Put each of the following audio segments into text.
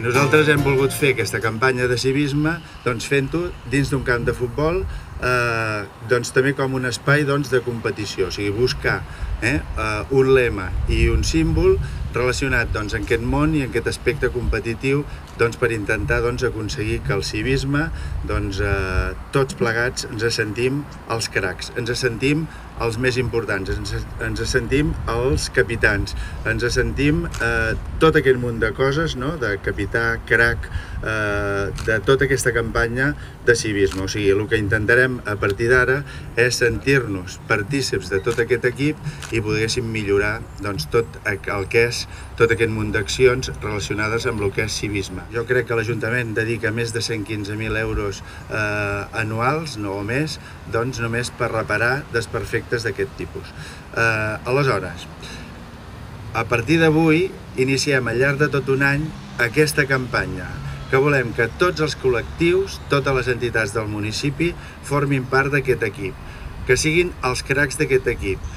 Nosaltres hem volgut fer aquesta campanya de civisme doncs fent-ho dins d'un camp de futbol eh, doncs també com un espai doncs, de competició, o sigui, buscar eh, eh, un lema i un símbol relacionat doncs, en aquest món i en aquest aspecte competitiu doncs, per intentar doncs, aconseguir que el civisme, doncs, eh, tots plegats ens sentim els cracs, ens sentim els més importants, ens, ens sentim els capitans, ens sentim eh, tot aquest munt de coses, no? de capità, crac, de tota aquesta campanya de civisme. O sigui, el que intentarem a partir d'ara és sentir-nos partíceps de tot aquest equip i poguéssim millorar doncs, tot el que és tot aquest munt d'accions relacionades amb el que és civisme. Jo crec que l'Ajuntament dedica més de 115.000 euros eh, anuals, no o més, doncs només per reparar desperfectes d'aquest tipus. Eh, aleshores, a partir d'avui iniciem al llarg de tot un any aquesta campanya que volem que tots els col·lectius, totes les entitats del municipi formin part d'aquest equip, que siguin els cracs d'aquest equip,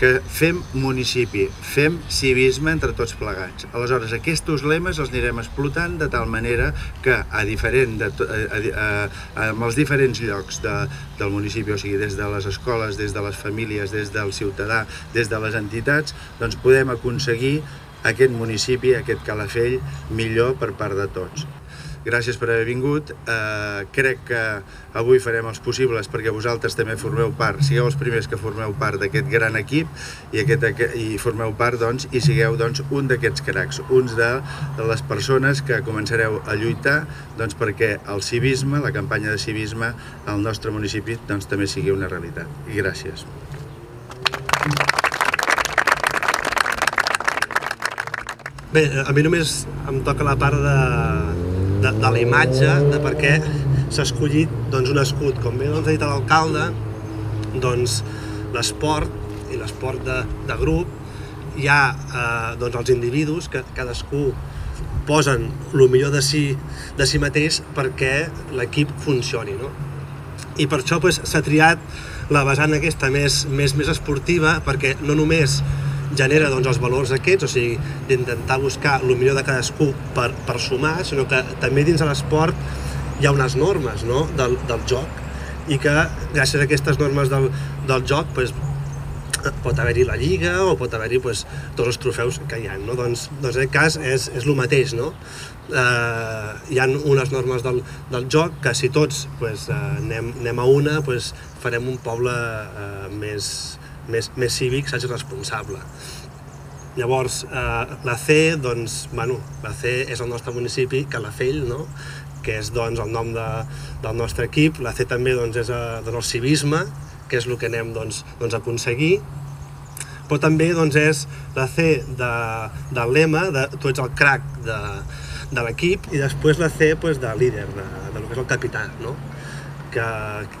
que fem municipi, fem civisme entre tots plegats. Aleshores, aquests lemes els anirem explotant de tal manera que a diferent de, a, a, a, amb els diferents llocs de, del municipi, o sigui, des de les escoles, des de les famílies, des del ciutadà, des de les entitats, doncs podem aconseguir aquest municipi, aquest Calafell, millor per part de tots gràcies per haver vingut. Eh, crec que avui farem els possibles perquè vosaltres també formeu part, sigueu els primers que formeu part d'aquest gran equip i, aquest, i formeu part doncs, i sigueu doncs, un d'aquests cracs, uns de les persones que començareu a lluitar doncs, perquè el civisme, la campanya de civisme al nostre municipi doncs, també sigui una realitat. I gràcies. Bé, a mi només em toca la part de, de, de la imatge, de per què s'ha escollit doncs, un escut. Com bé doncs, ha dit l'alcalde, doncs, l'esport i l'esport de, de grup hi ha eh, doncs, els individus que cadascú posen el millor de si, de si mateix perquè l'equip funcioni. No? I per això s'ha pues, triat la vessant aquesta més, més, més esportiva perquè no només genera doncs, els valors aquests, o sigui, d'intentar buscar el millor de cadascú per, per sumar, sinó que també dins de l'esport hi ha unes normes no? del, del joc i que gràcies a aquestes normes del, del joc pues, pot haver-hi la lliga o pot haver-hi pues, tots els trofeus que hi ha. No? Doncs, doncs en aquest cas és, és el mateix. No? Eh, hi ha unes normes del, del joc que si tots pues, eh, anem, anem a una pues, farem un poble eh, més, més, més cívic s'hagi responsable. Llavors, eh, la C, doncs, bueno, la C és el nostre municipi, Calafell, no? que és doncs, el nom de, del nostre equip. La C també doncs, és eh, doncs, el civisme, que és el que anem doncs, doncs, a aconseguir. Però també doncs, és la C de, del lema, de tu ets el crac de, de l'equip, i després la C doncs, de líder, de, de lo que és el capità, no? que,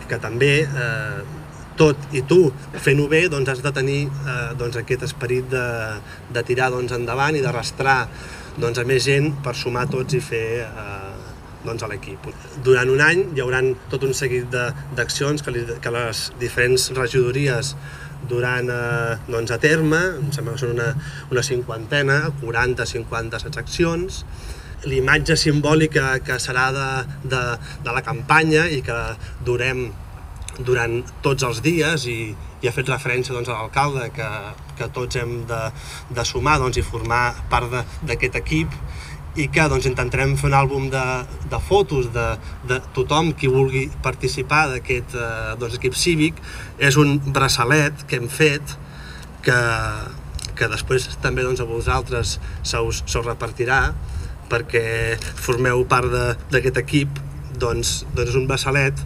que també eh, tot i tu fent-ho bé doncs has de tenir eh, doncs aquest esperit de, de tirar doncs, endavant i d'arrastrar doncs, a més gent per sumar tots i fer eh, doncs, a l'equip. Durant un any hi haurà tot un seguit d'accions que, que les diferents regidories durant eh, doncs, a terme, em sembla que són una, una cinquantena, 40-50 accions, l'imatge simbòlica que serà de, de, de la campanya i que durem durant tots els dies i, i ha fet referència doncs, a l'alcalde que, que tots hem de, de sumar doncs, i formar part d'aquest equip i que doncs, intentarem fer un àlbum de, de fotos de, de tothom qui vulgui participar d'aquest eh, doncs, equip cívic. És un braçalet que hem fet que, que després també doncs, a vosaltres se us, se us repartirà perquè formeu part d'aquest equip doncs, doncs és un braçalet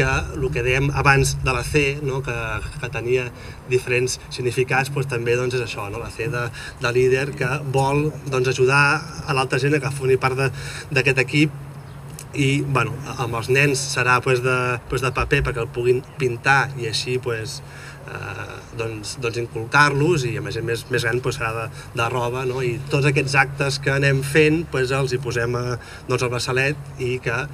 que el que dèiem abans de la C, no? que, que tenia diferents significats, doncs, també doncs, és això, no? la C de, de líder que vol doncs, ajudar a l'altra gent que formi part d'aquest equip i bueno, amb els nens serà pues, de, pues, de paper perquè el puguin pintar i així pues, eh, doncs, doncs inculcar-los i a més a més més gran pues, serà de, de roba no? i tots aquests actes que anem fent pues, els hi posem a, doncs, al braçalet i que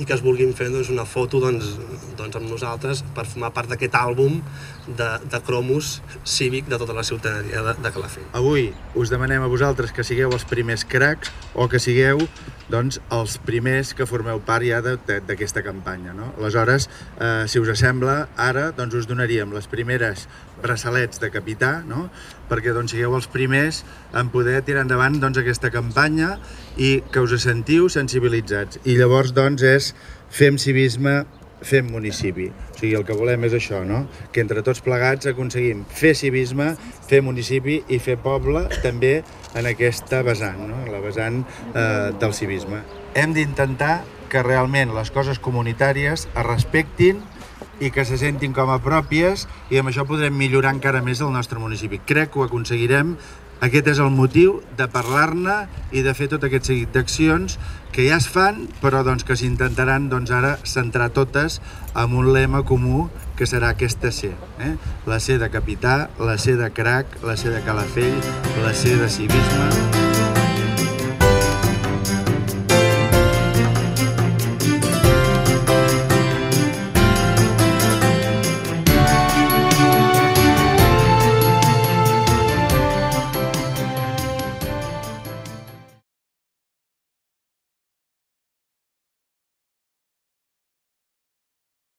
i que es vulguin fer doncs, una foto doncs, doncs, amb nosaltres per formar part d'aquest àlbum de, de cromos cívic de tota la ciutadania de, de Calafell. Avui us demanem a vosaltres que sigueu els primers cracs o que sigueu doncs, els primers que formeu part ja d'aquesta campanya. No? Aleshores, eh, si us sembla, ara doncs, us donaríem les primeres braçalets de capità, no? perquè doncs, sigueu els primers en poder tirar endavant doncs, aquesta campanya i que us sentiu sensibilitzats. I llavors doncs, és fem civisme, fem municipi. O sigui, el que volem és això, no? Que entre tots plegats aconseguim fer civisme, fer municipi i fer poble també en aquesta vessant, no? la vessant eh, del civisme. Hem d'intentar que realment les coses comunitàries es respectin i que se sentin com a pròpies i amb això podrem millorar encara més el nostre municipi. Crec que ho aconseguirem aquest és el motiu de parlar-ne i de fer tot aquest seguit d'accions que ja es fan, però doncs, que s'intentaran doncs, ara centrar totes amb un lema comú que serà aquesta C. Eh? La C de capità, la C de crac, la C de calafell, la C de civisme,